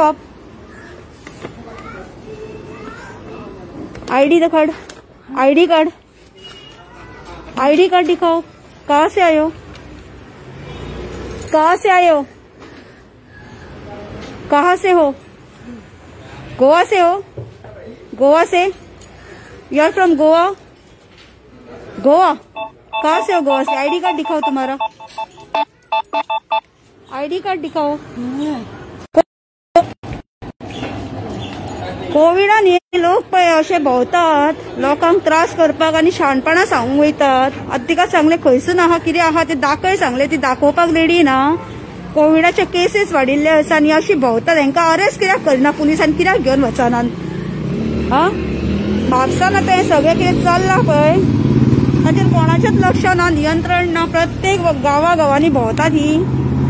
आप। आईडी दिखाड़ ID card ID card दिखाओ। कहाँ से आए हो? कहाँ से आए हो? कहाँ से हो? गोवा से हो? गोवा से? You are from Goa Goa कहाँ से हो गोवा से? आईडी कार्ड दिखाओ तुम्हारा। आईडी कार्ड दिखाओ। कोविडान हे लोक पळय असे भोंवतात. लोकांक त्रास करपाक आनी शाणपणां सांगूंक वयतात. आतां तिका सांगले खंयसून आहा कितें आहा ते दाखय सांगले ती दाखोवपाक रेडी ना. कोविडाचे केसीस वाडिल्ले आसा आनी अशी भोंवतात. हेंका अरेस्ट कित्याक करना? पुलिसान कित्याक घेवन वचनात हा? म्हापसान आतां हे सगळें कितें चल्लां पळय. ताचेर कोणाचेच लक्ष ना नियंत्रण ना. प्रत्येक गांवा गांवांनी भोंवतात ही.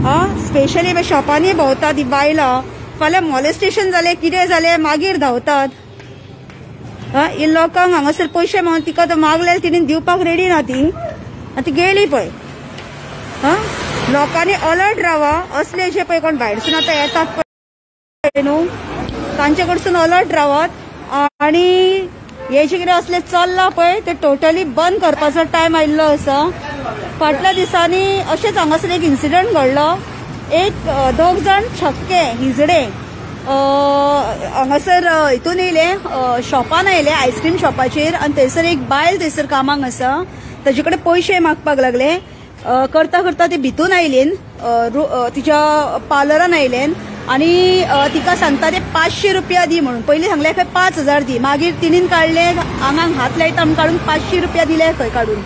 हा? स्पेशली शॉपांनी भोंवतात ही बायलां. फाल्यां मॉलेस्टेशन जालें कितें जालें मागीर धांवतात. हा ही लोकांक हांगासर पयशे मागून तिका तो मागले तिणें दिवपाक रेडी ना ती. आनी ती गेली पळय. हा? लोकांनी अलर्ट रावा. असले जे पळय कोण भायरसून आतां येतात पळय. न्हू? तांचे कडसून अलर्ट रावात. आनी हे जे कितें असले चल्लां पळय ते टोटली बंद करपाचो टायम आयिल्लो आसा. फाटल्या दिसांनी अशेंच हांगासर एक इन्सिडंट घडलो. एक दोग जाण छक्के हिजडे. हांगासर हितून येयले शॉपान आयले आयस्क्रीम शॉपाचेर आनी थंयसर एक बायल थंयसर कामाक आसा. ताजे कडेन पयशे मागपाक लागले. करता करता ते भितून आयलेन तिच्या पार्लरान आयलेन आनी तिका सांगता ते पांचशे रुपया दी म्हणून. पयलीं सांगले खंय पांच हजार दी. मागीर तिणीन काडले आंगाक हात लायता म्हण काडून पांचशे रुपया दिले खंय काडून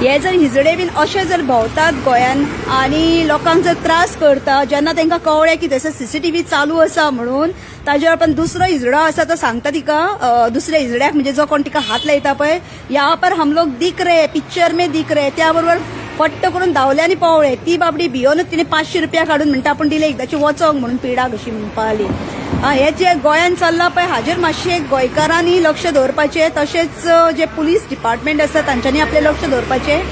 हे जर हिजडे बीन अशे जर भोंवतात गोंयान आनी लोकांक जर त्रास करता जेन्ना तांकां कळ्ळें की थंयसर सीसीटीव्ही चालू आसा म्हणून ताजे आपण दुसरो हिजडो आसा तो सांगता तिका दुसऱ्या हिजड्याक म्हणजे जो कोण तिका हात लायता पळय या पर हम लोग दिख रे पिक्चर मे दिख रे त्या बरोबर पट्ट करून धावले पावळे ती बाबडी भियोनूच तिने पाचशे रुपया काडून म्हणटा आपण दिले. एकदाची वचोंक म्हणून पिडा कशी म्हणपाली हे जे गोंयान चल्लां पळय हाजेर मातशें गोंयकारांनी लक्ष दवरपाचें. तशेंच जे पुलीस डिपार्टमेंट आसा तांच्यांनी आपलें लक्ष दवरपाचें.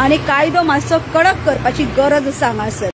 आनी कायदो मातसो कडक करपाची गरज आसा हांगासर